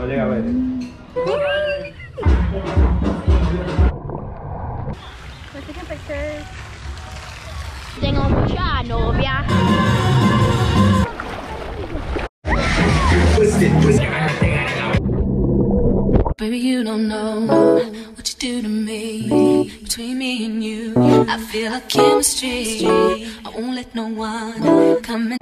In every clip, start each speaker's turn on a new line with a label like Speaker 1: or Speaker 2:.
Speaker 1: Va a llegar a ver.
Speaker 2: We're taking pictures. Tengo mucha novia.
Speaker 3: Baby, you don't know what you do to me. Between me and you, I feel a chemistry. I won't let no one come in.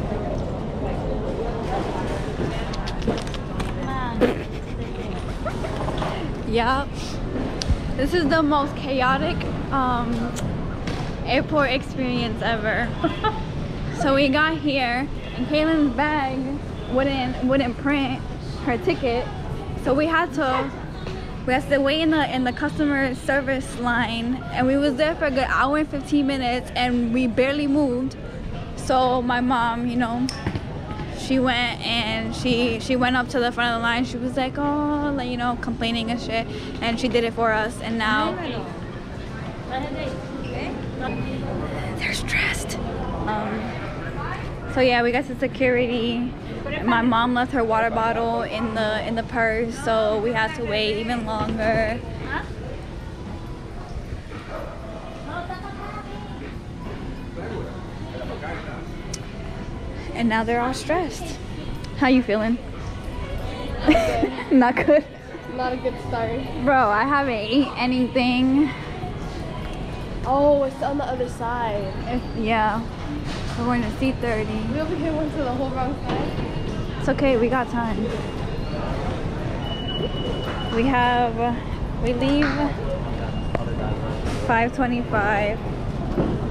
Speaker 2: Yup. This is the most chaotic um, airport experience ever. so we got here and Kaylin's bag wouldn't wouldn't print her ticket. So we had to we had to wait in the in the customer service line and we was there for a good hour and 15 minutes and we barely moved. So my mom, you know, she went and she she went up to the front of the line. She was like, oh, you know, complaining and shit, and she did it for us. And now they're stressed. Um, so yeah, we got to security. My mom left her water bottle in the in the purse, so we had to wait even longer. And now they're all stressed. How you feeling? Not good.
Speaker 4: Not a good start.
Speaker 2: Bro, I haven't ate anything.
Speaker 4: Oh, it's on the other side.
Speaker 2: Yeah. We're going to C30.
Speaker 4: We over here went to the whole wrong side.
Speaker 2: It's okay, we got time. We have, we leave 525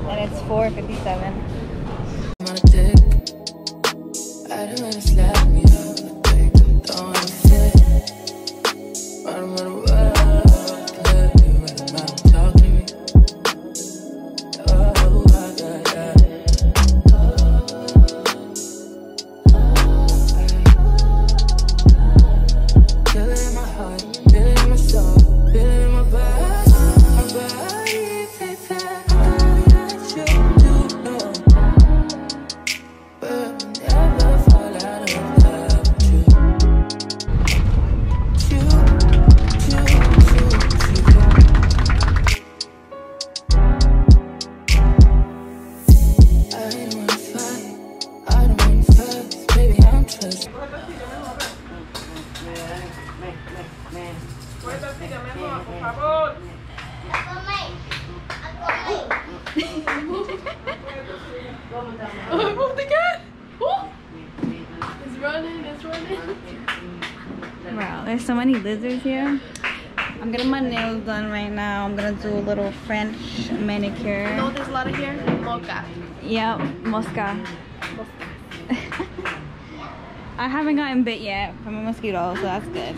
Speaker 2: and it's 457.
Speaker 3: I don't
Speaker 2: lizards here. I'm getting my nails done right now. I'm gonna do a little French
Speaker 4: You know
Speaker 2: manicure.
Speaker 4: there's a lot of here? Mocha.
Speaker 2: Yep, mosca. I haven't gotten bit yet from a mosquito, so that's good.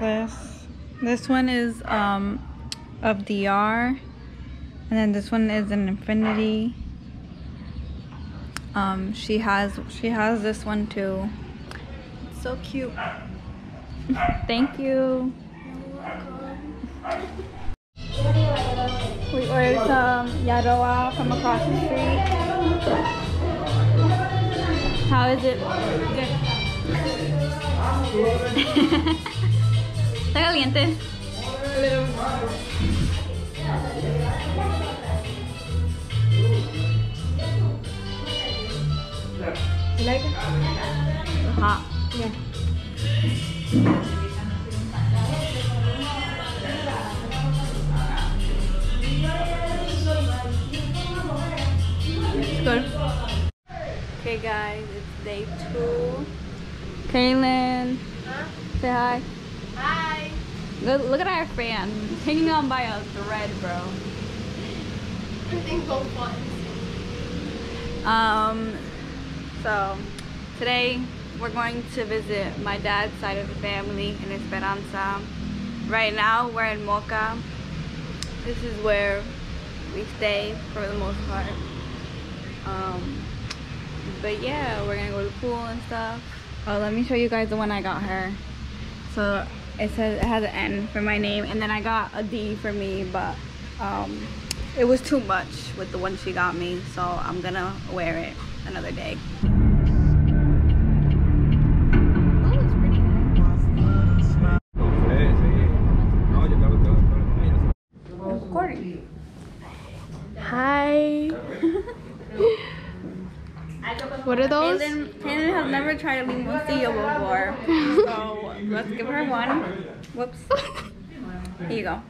Speaker 2: Necklace. This one is um of DR. And then this one is an infinity. Um she has she has this one too. So cute. Thank you. We ordered some yaroa from across the street. How is it? Good. Está caliente.
Speaker 4: You like it?
Speaker 2: Hot.
Speaker 4: Yeah.
Speaker 2: It's good. Okay guys, it's day two. Kaylin Say hi.
Speaker 4: Hi.
Speaker 2: Look, at our fan. Hanging on by a thread, bro.
Speaker 4: Everything both buttons.
Speaker 2: Um, so today we're going to visit my dad's side of the family in Esperanza. Right now we're in Moca. This is where we stay for the most part. Um, but yeah, we're gonna go to the pool and stuff. Oh, let me show you guys the one I got her. So it says it has an N for my name, and then I got a D for me, but um, it was too much with the one she got me, so I'm gonna wear it another day.
Speaker 4: What are those?
Speaker 2: Kaylin, Kaylin has never tried a limoncillo before, so let's give her one. Whoops. Here you go.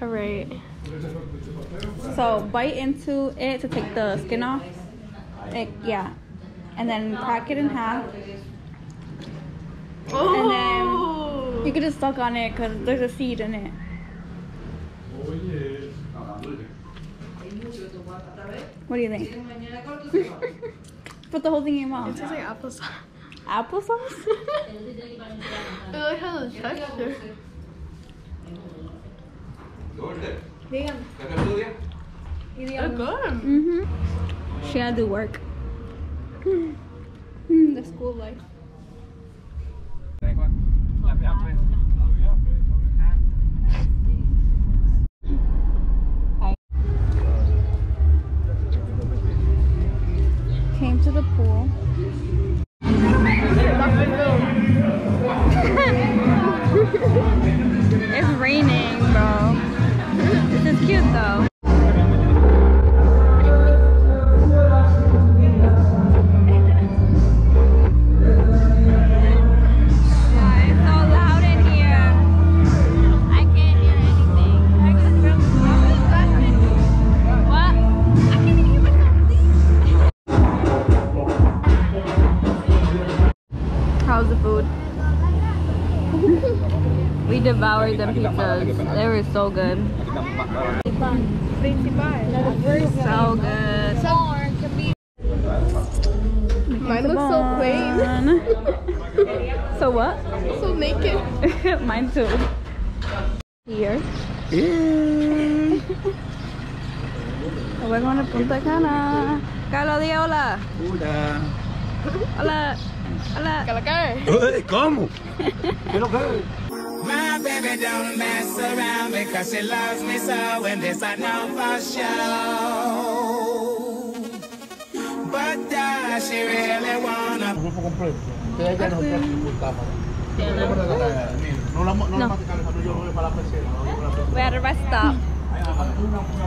Speaker 4: All right.
Speaker 2: So bite into it to take the skin off. It, yeah, and then crack it in half. And then oh! you can just suck on it because there's a seed in it. Oh, what do you think? Put the whole thing in your mouth.
Speaker 4: It tastes like applesauce.
Speaker 2: Applesauce?
Speaker 4: It like has a texture. They're good.
Speaker 2: Mm-hmm. She had to do work. Hmm, the school life. we devoured them pizzas. They were so good. So good.
Speaker 4: Mine looks so quaint.
Speaker 2: so what?
Speaker 4: so naked.
Speaker 2: Mine too. Here. We're going to Punta Cana. Carlos, di hola. Hola. Hola.
Speaker 1: Ey, ¿Cómo? ¿Qué lo que?
Speaker 5: My baby don't mess around because she loves me so, and this I know for sure. But does she really wanna?
Speaker 1: Grupo completo. Ustedes ya no tienen su cámara. No la no la
Speaker 2: No.
Speaker 1: matican, cuando yo para la pecera. no, yo voy a la pecera.
Speaker 2: We're at a rest stop.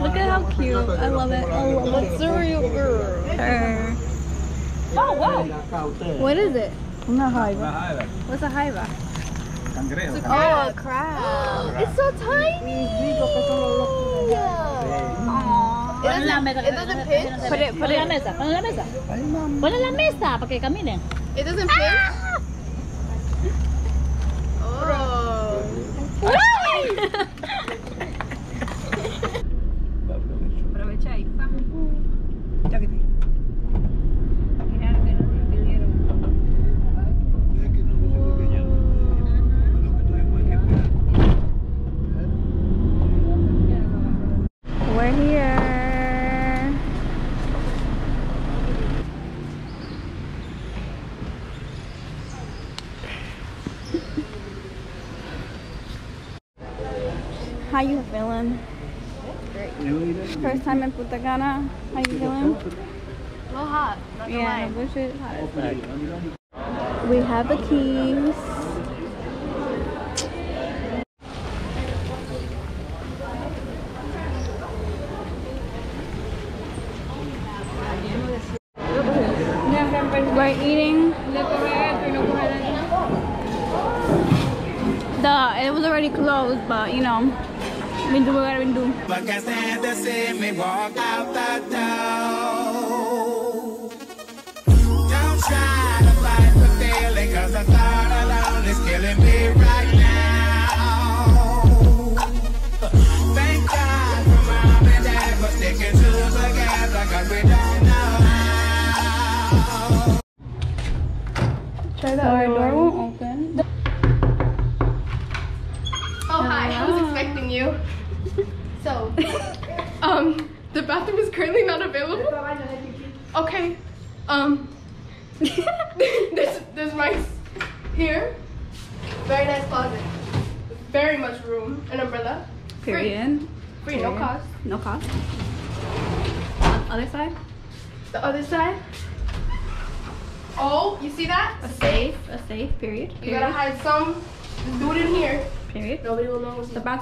Speaker 2: Look at how cute. I love it. I love it. Her. Oh, wow. What is it? Una jaiba. What's a jaiba?
Speaker 4: Oh, a crab. It's so tiny.
Speaker 2: Aww.
Speaker 4: It doesn't, it doesn't pinch.
Speaker 2: Put it, put
Speaker 6: Ponle la
Speaker 2: it.
Speaker 6: mesa, ponle la mesa. Ponle la mesa para que caminen.
Speaker 4: It doesn't pinch. Oh.
Speaker 2: Aprovecha ahí. We're here. How you feeling? First time in Punta Cana. How you feeling?
Speaker 4: A little hot. Not
Speaker 2: Yeah,
Speaker 4: lie.
Speaker 2: bush it hot as. We have the keys. We're eating. The it was already closed, but you know, we do what we do.
Speaker 5: But can't stand to see me walk out the door.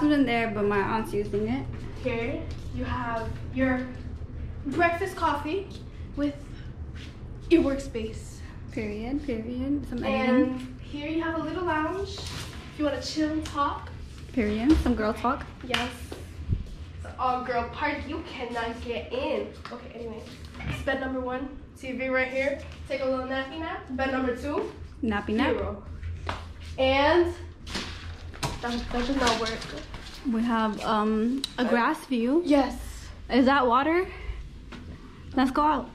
Speaker 2: Bathroom's in there, but my aunt's using it.
Speaker 4: Here you have your breakfast coffee with your workspace.
Speaker 2: Period. Period. Some.
Speaker 4: And here you have a little lounge. If you want to chill and talk.
Speaker 2: Period. Some girl talk.
Speaker 4: Yes. It's an all girl party. You cannot get in. Okay, anyway. It's bed number one. TV right here. Take a little nappy nap. Bed number two.
Speaker 2: Nappy nap.
Speaker 4: Zero. And that, does not work.
Speaker 2: We have um a grass view.
Speaker 4: Yes.
Speaker 2: Is that water? Let's go out.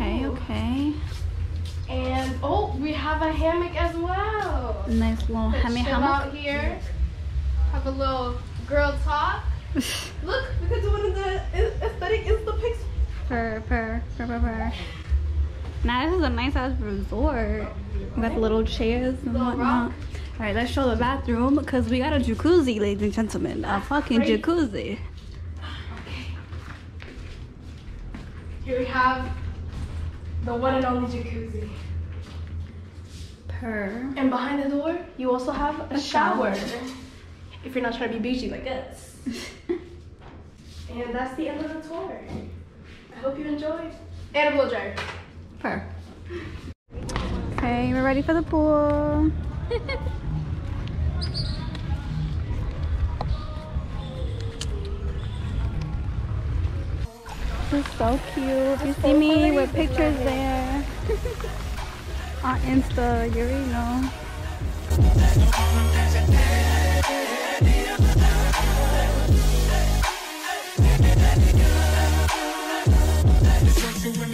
Speaker 2: Okay. Okay.
Speaker 4: And oh, we have a hammock as well.
Speaker 2: Nice little
Speaker 4: Let's
Speaker 2: hammock.
Speaker 4: out here. Have a little girl talk. Look, do one of the aesthetic Insta pics.
Speaker 2: Purr, purr, purr, purr, purr. Now this is a nice ass resort. We got the little chairs and whatnot. All right, let's show the bathroom because we got a jacuzzi, ladies and gentlemen. A fucking jacuzzi.
Speaker 4: Here we have the one and only jacuzzi.
Speaker 2: Purr.
Speaker 4: And behind the door, you also have a,
Speaker 2: A
Speaker 4: shower.
Speaker 2: shower.
Speaker 4: If you're not trying to be bougie like us. and that's the end of the tour. I hope you enjoyed. And a blow dryer.
Speaker 2: Purr. Okay, we're ready for the pool. This is so cute. You see me with pictures there on Insta, you already know. Way!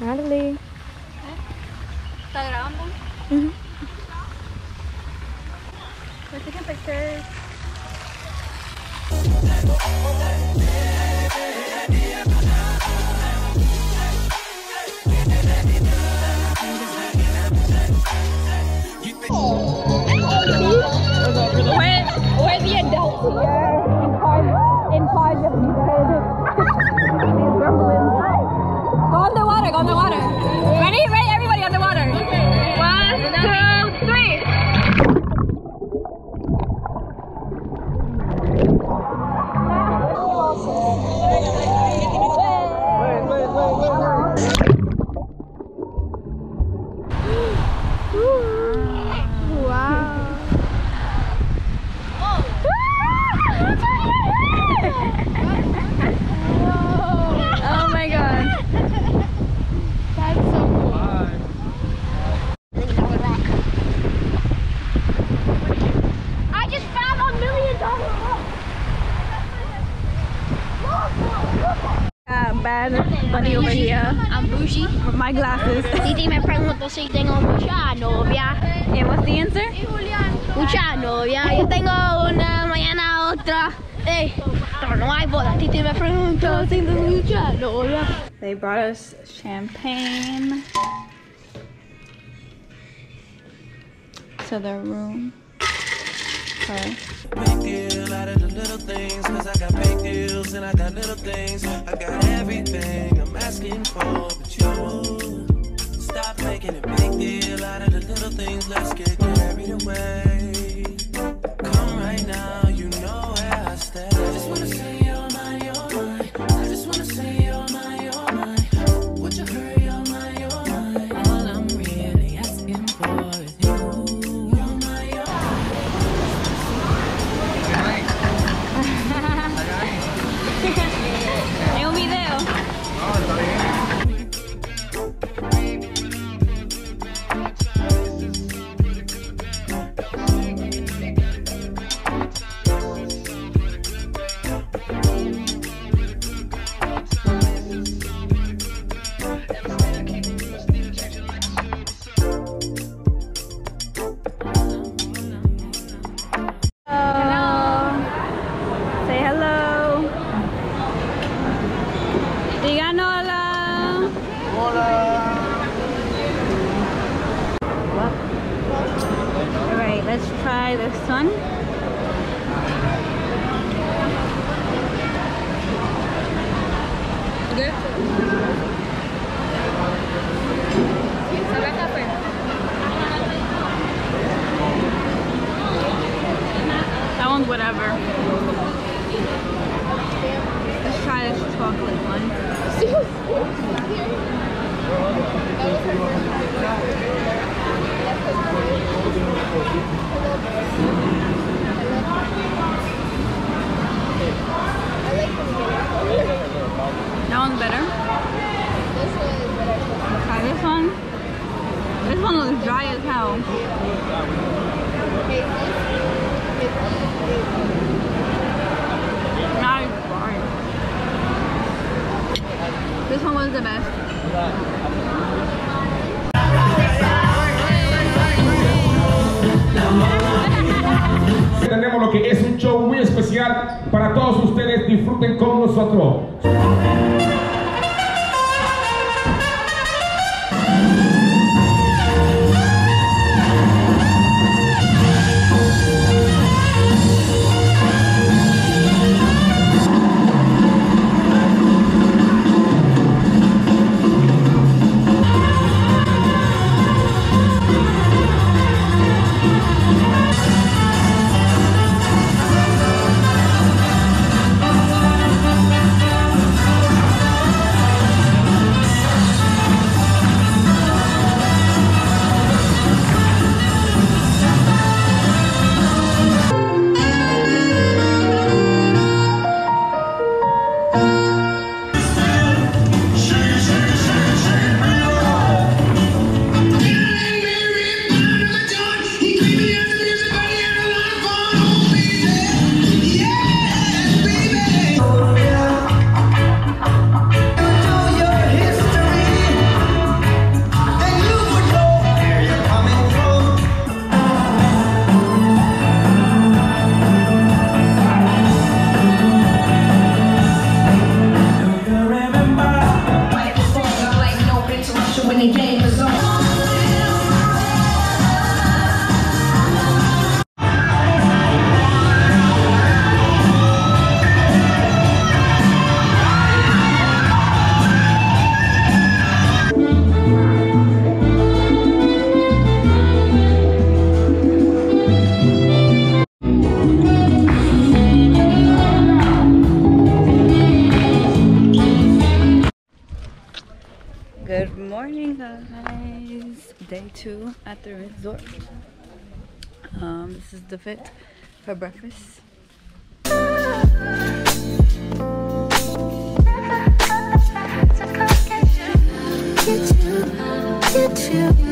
Speaker 2: Nathalie. Adults bad bunny over here
Speaker 6: I'm bougie.
Speaker 2: with my glasses.
Speaker 6: Titi me preguntó si tengo mucha novia.
Speaker 2: And what's the answer?
Speaker 6: Mucha novia. Yo tengo una, mañana otra. Ey, pero no hay boda. Titi me preguntó si tengo mucha ah, novia.
Speaker 2: They brought us champagne to the room. Okay.
Speaker 7: Big deal out of the little things, cause I got big deals and I got little things. I got everything I'm asking for, but you stop making a big deal out of the little things. Let's get carried away.
Speaker 3: This one was the best.
Speaker 8: Tenemos lo que es un show muy especial para todos ustedes. Disfruten con nosotros.
Speaker 3: Two at the resort. Um, this is the fit for breakfast. Get you, get you.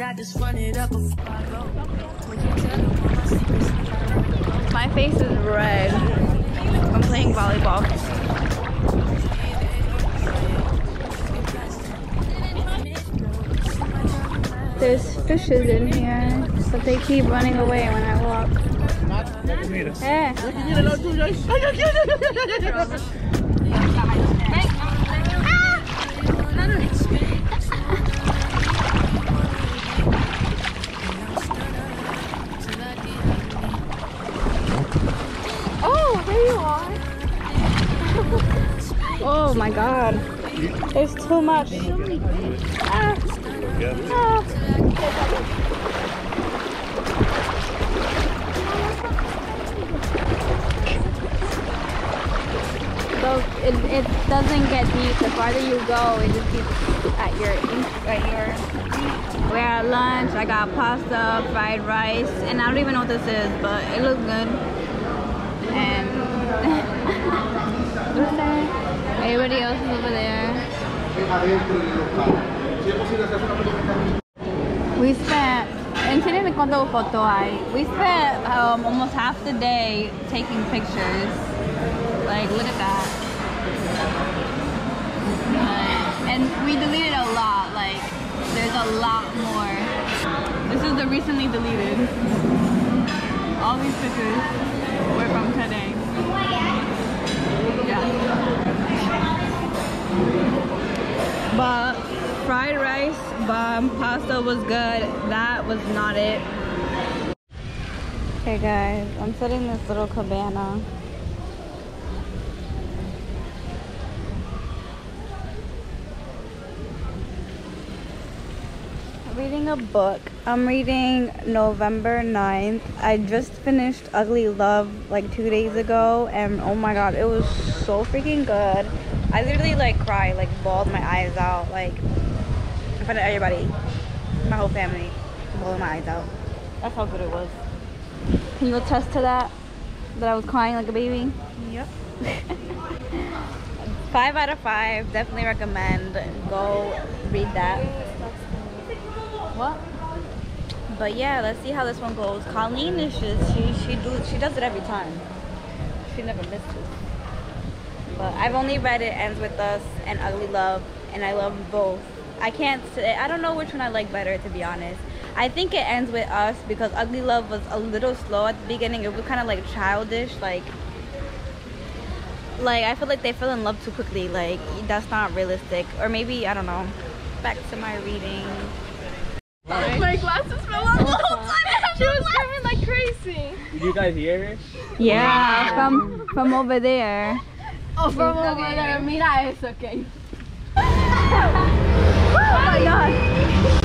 Speaker 3: Just run it up before I go. Would you tell them all my secrets?
Speaker 2: My face is red I'm playing volleyball. There's fishes in here, but they keep running away when I walk. There's too much. Ah. Ah. So it, it doesn't get deep. The farther you go, it just keeps at your at your. We're at lunch. I got pasta, fried rice, and I don't even know what this is, but it looks good. And? Everybody else is over there. We spent, foto hay. We spent um, almost half the day taking pictures. Like, look at that. And we deleted a lot. Like, there's a lot more. This is the recently deleted. All these pictures were from today. Yeah. Fried rice, bomb, pasta was good. That was not it. Hey guys, I'm sitting in this little cabana. reading a book. I'm reading November 9th. I just finished Ugly Love like two days ago and oh my god, it was so freaking good. I literally like cried, like bawled my eyes out, like front of everybody. My whole family. Bawling my eyes out. That's how good it was. Can you attest to that? That I was crying like a baby? Yep. five out of five. Definitely recommend. Go read that. What? But yeah, let's see how this one goes. Colleen is just she she do she does it every time. She never misses. But I've only read It Ends With Us and Ugly Love, and I love both. I can't say, I don't know which one I like better, to be honest. I think It Ends With Us because Ugly Love was a little slow at the beginning. It was kind of like childish, like, like I feel like they fell in love too quickly. Like, that's not realistic. Or maybe, I don't know. Back to my reading.
Speaker 4: My glasses fell off the whole time. She was screaming like crazy.
Speaker 9: Did you guys hear her?
Speaker 2: Yeah, from from over there.
Speaker 4: Oh, from over there. Mira eso, okay.
Speaker 2: My god.